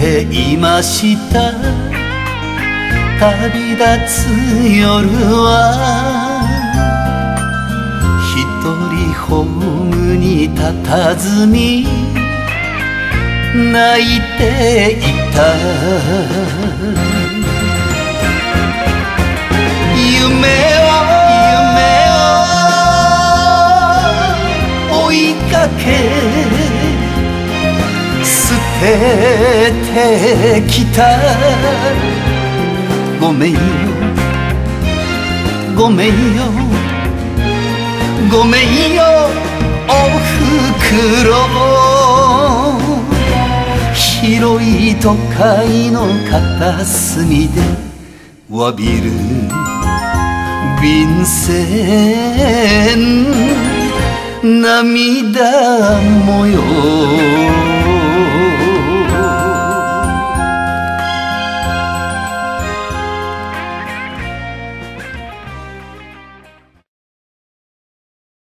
ていました。旅立つ夜は一人ホームに佇み泣いていた。夢を夢を追いかけ捨てきたごめんよ。ごめんよごめんよ。おふくろ。広い都会の片隅で詫びる便箋涙模様。